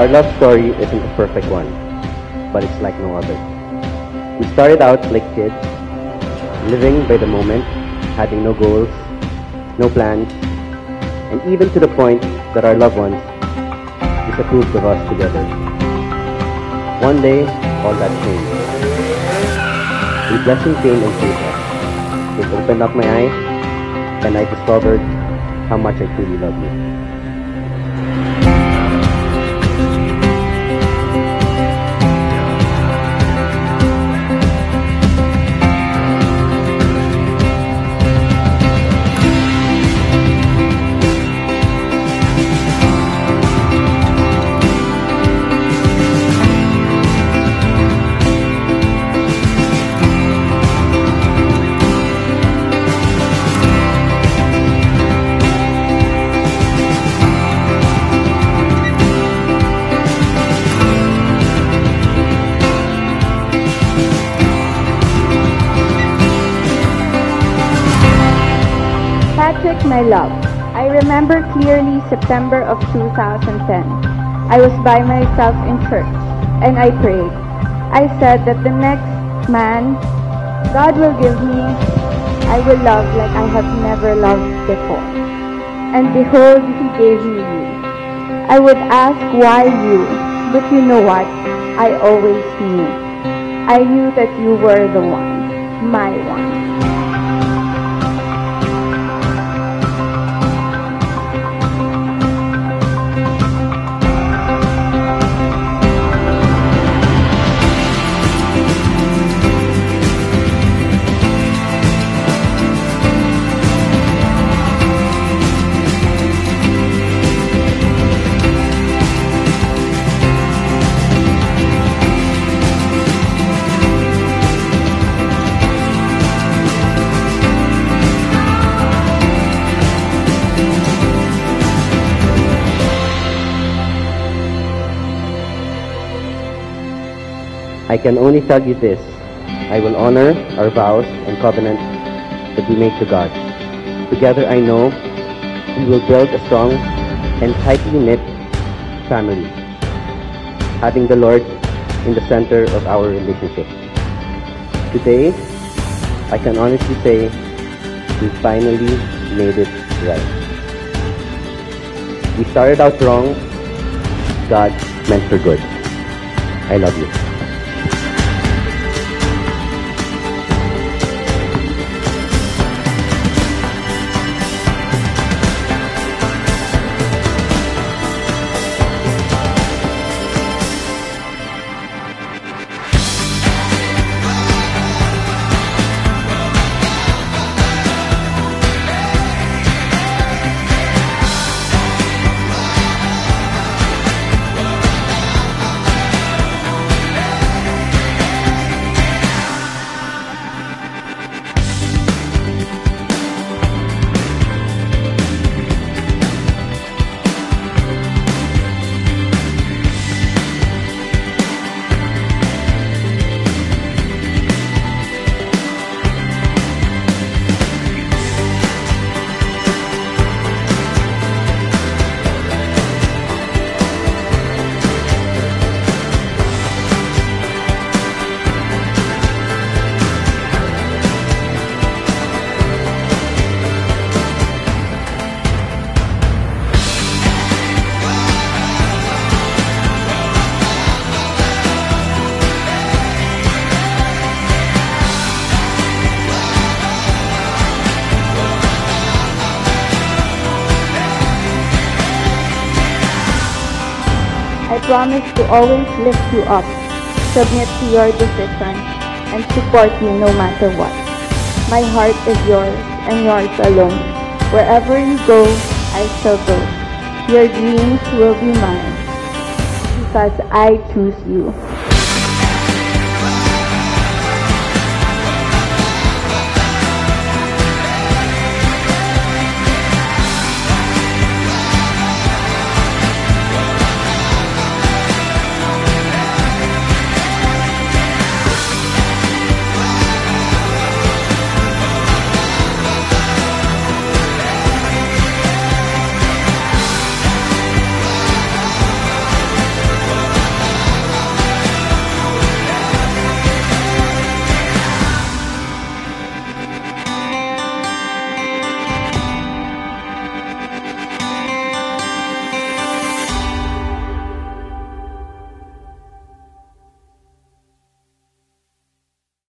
Our love story isn't a perfect one, but it's like no other. We started out like kids, living by the moment, having no goals, no plans, and even to the point that our loved ones disapproved of us together. One day, all that changed. A blessing came and saved us. It opened up my eyes, and I discovered how much I truly love you. Patrick, my love, I remember clearly September of 2010. I was by myself in church and I prayed. I said that the next man God will give me, I will love like I have never loved before. And behold, He gave me you. I would ask why you, but you know what? I always knew. I knew that you were the one, my one. I can only tell you this. I will honor our vows and covenants that we made to God. Together I know we will build a strong and tightly knit family, having the Lord in the center of our relationship. Today, I can honestly say we finally made it right. We started out wrong, God meant for good. I love you. Promise to always lift you up, submit to your decision, and support you no matter what. My heart is yours and yours alone. Wherever you go, I shall go. Your dreams will be mine because I choose you.